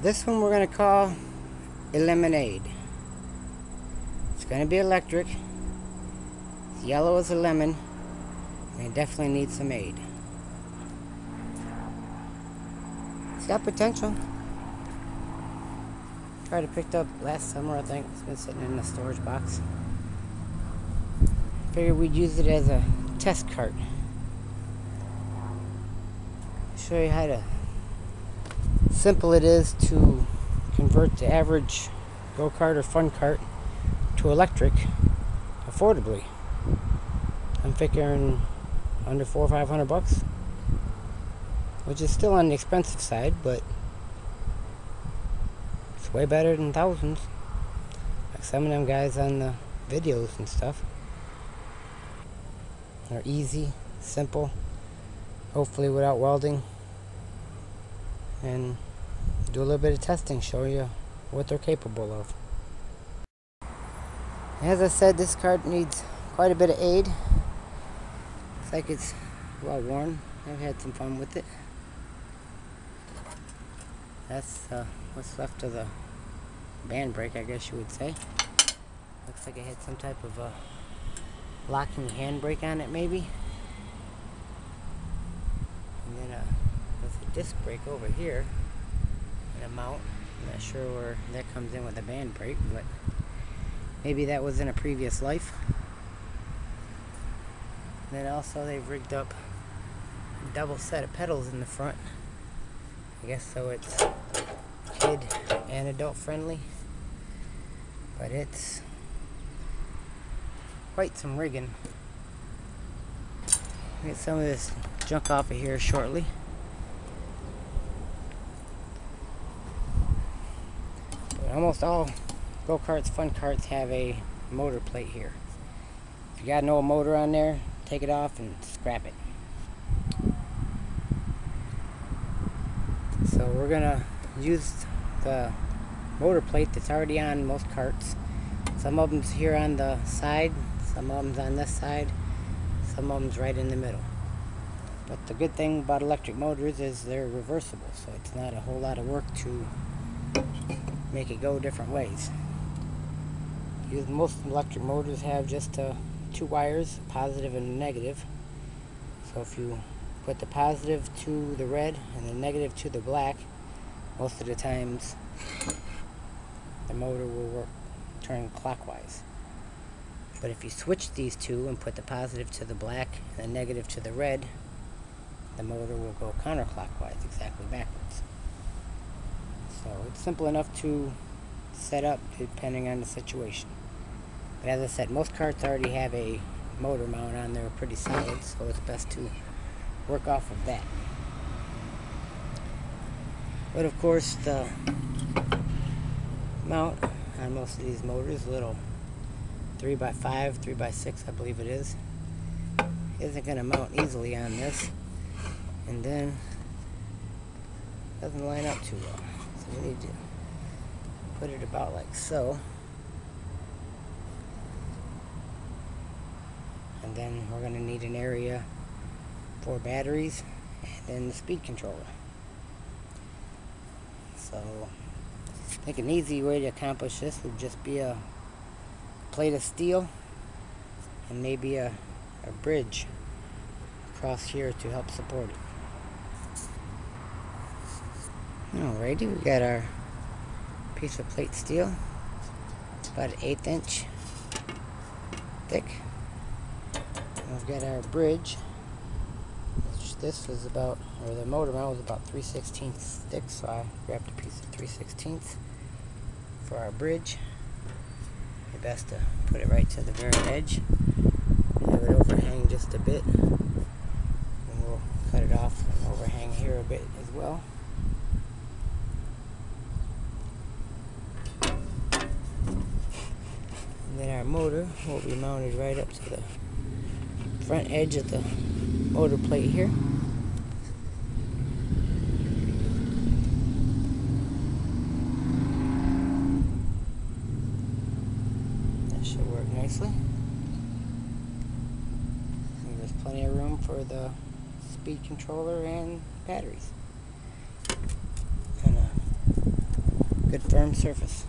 This one we're going to call Lemonade. It's going to be electric. It's yellow as a lemon. And it definitely needs some aid. It's got potential. Tried to picked up last summer, I think. It's been sitting in the storage box. Figured we'd use it as a test cart. Show you how to simple it is to convert the average go-kart or fun cart to electric affordably. I'm figuring under four or five hundred bucks, which is still on the expensive side, but it's way better than thousands. Like some of them guys on the videos and stuff. They're easy, simple, hopefully without welding, and do a little bit of testing, show you what they're capable of. As I said, this cart needs quite a bit of aid. Looks like it's well worn. I've had some fun with it. That's uh, what's left of the band brake, I guess you would say. Looks like it had some type of a locking handbrake on it, maybe. And then uh, there's a disc brake over here and a mount. I'm not sure where that comes in with the band brake, but maybe that was in a previous life. And then also they've rigged up a double set of pedals in the front. I guess so it's kid and adult friendly. But it's quite some rigging. Get some of this junk off of here shortly. Almost all go-karts, fun carts have a motor plate here. If you got an old motor on there, take it off and scrap it. So we're gonna use the motor plate that's already on most carts. Some of them's here on the side, some of them's on this side, some of them's right in the middle. But the good thing about electric motors is they're reversible, so it's not a whole lot of work to make it go different ways. Most electric motors have just uh, two wires, positive and negative. So if you put the positive to the red and the negative to the black, most of the times the motor will work turn clockwise. But if you switch these two and put the positive to the black and the negative to the red, the motor will go counterclockwise, exactly backwards. So it's simple enough to set up depending on the situation. But as I said, most carts already have a motor mount on there pretty solid, so it's best to work off of that. But of course, the mount on most of these motors, little 3x5, 3x6, I believe it is, isn't going to mount easily on this. And then, doesn't line up too well. We need to put it about like so. And then we're going to need an area for batteries and then the speed controller. So I think an easy way to accomplish this would just be a plate of steel and maybe a, a bridge across here to help support it. Alrighty, we got our piece of plate steel, about an eighth inch thick. we've got our bridge, which this was about, or the motor mount was about 3 16 thick, so I grabbed a piece of 3 16 for our bridge. The best to put it right to the very edge, have it overhang just a bit, and we'll cut it off and overhang here a bit as well. then our motor will be mounted right up to the front edge of the motor plate here. That should work nicely. And there's plenty of room for the speed controller and batteries. And a good firm surface.